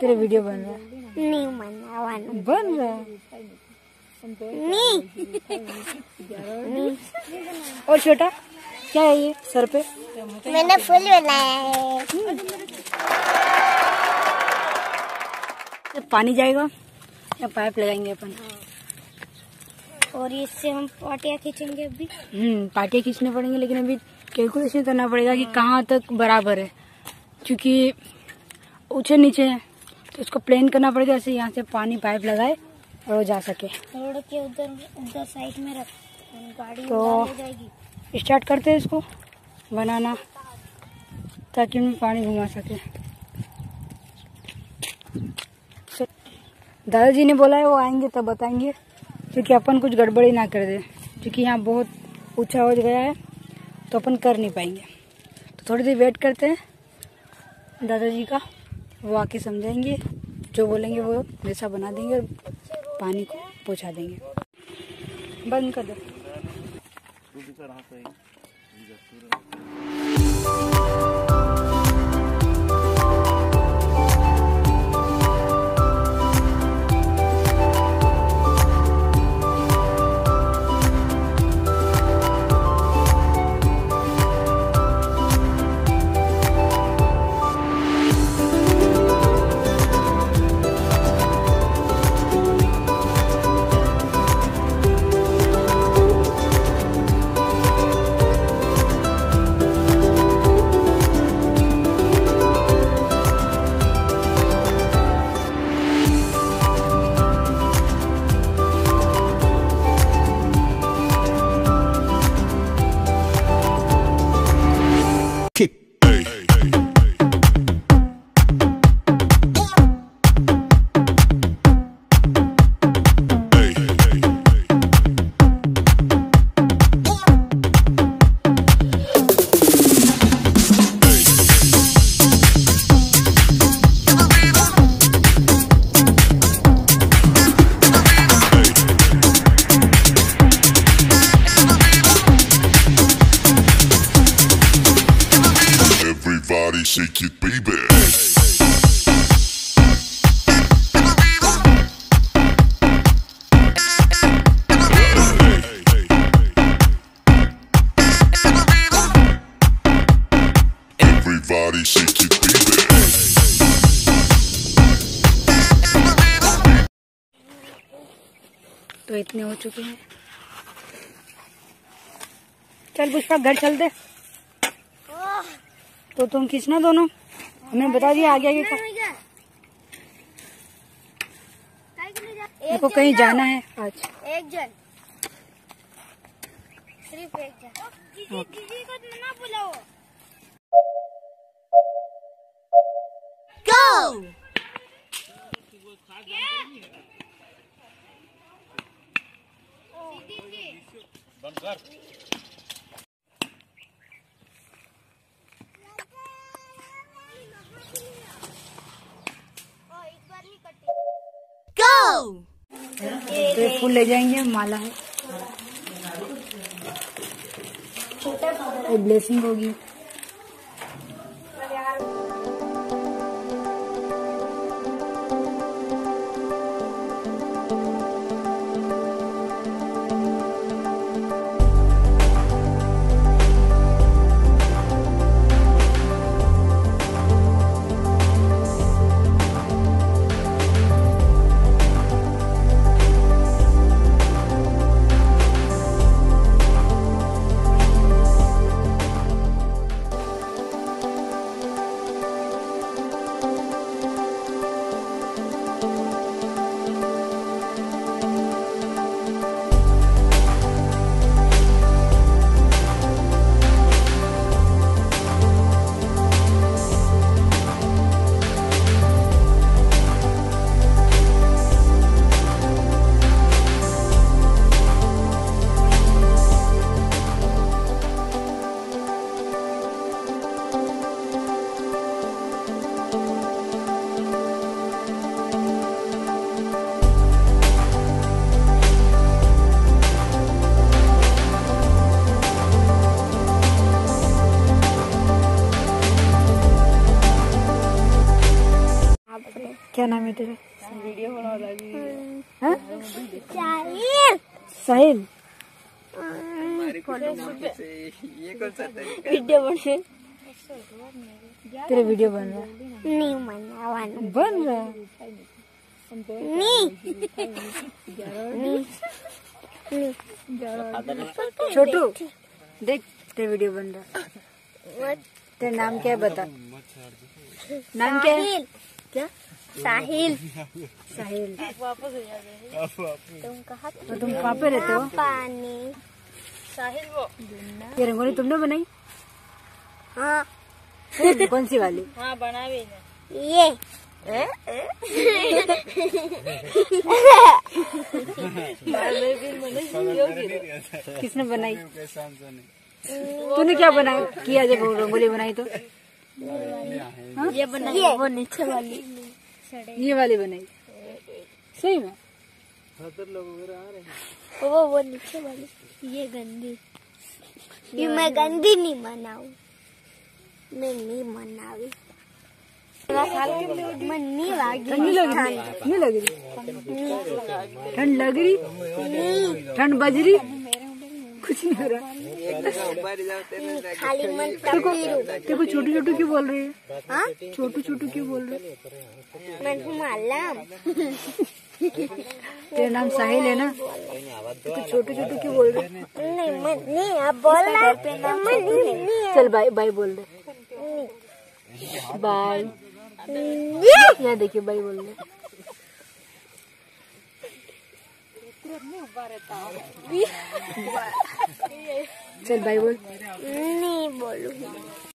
तेरे वीडियो बन रहा है। नहीं मनावाना बन रहा है नहीं। और छोटा क्या है ये सर पे? मैंने फूल बनाया है। पानी जाएगा या पाइप लगाएँगे अपन? और इससे हम पाटियाँ खींचेंगे अभी। हम्म पार्टियाँ खींचने पड़ेंगे लेकिन अभी कैलकुलेशन करना पड़ेगा कि कहाँ तक बराबर है। क्योंकि ऊँचे नीचे है। तो इसको प्लेन करना पड़ेगा ऐसे यहाँ से पानी पाइप लगाए और वो जा सके। रोड के उधर उधर साइड में रख गाड़ी तो- जाएगी। स्टार्ट करते हैं इसको बनाना ताकि उनमें पानी घुमा सके। तो दादाजी ने बोला है वो आएँगे तब बताएँगे क्योंकि अपन कुछ गड़बड़ी ना कर दे। क्योंकि यहाँ बहुत ऊँचा हो गया है तो अपन कर नहीं पाएँगे। तो थोड़ी देर वेट करते हैं दादाजी का। वो आके समझाएँगे, जो बोलेंगे वो वैसा बना देंगे और पानी को पहुँचा देंगे। बंद कर दो। तो इतने हो चुके हैं। चल पुष्पा घर चल दे। तो तुम खींचना दोनों? हमें बता दिया आगे आगे का। को कहीं जाना है आज। एक जन। सिर्फ़ एक जन। दीदी दीदी को ना बुलाओ। तो ये फूल ले जाएँगे माला है। ब्लेसिंग होगी। नाम है तेरा? हाँ? चाहिए साहिल वीडियो बने तेरा वीडियो बन रहा है। नहीं मनावाना बन रहा। नहीं। छोटू देख तेरा वीडियो बन रहा है। तेरा नाम क्या है बता। नाम क्या है? क्या? साहिल। साहिल। वापस तुम कहा तो तुम कहाँ पे रहते हो? पानी। साहिल वो। ये रंगोली तुमने बनाई? हाँ। कौन सी वाली? बना भी ये। किसने बनाई? तूने क्या बनाया? किया जब रंगोली बनाई तो? ये बना ये। वो नीचे वाली। ये वाली बनाई। सही में? वो वो नीचे वाली। ये गंदी। ये मैं गंदी नहीं मनाऊ मैं नहीं मनावी मैं नहीं लागी ठंड। लग रही नहीं लग रही ठंड लग रही? ठंड बज रही? कुछ नहीं हो रहा। देखो देखो छोटू छोटू क्यों बोल रही है? हाँ? छोटू छोटू क्यों बोल रहे है? मैं तेरा नाम साहिल है ना? तो छोटू छोटू क्यों बोल रहे नहीं मैं नहीं अब बोलना है? मैं नहीं चल बाय बाय बोल दे। बाय। यहाँ देखिए बाय बोल रहे चल बाय बोल नहीं बोलूँगी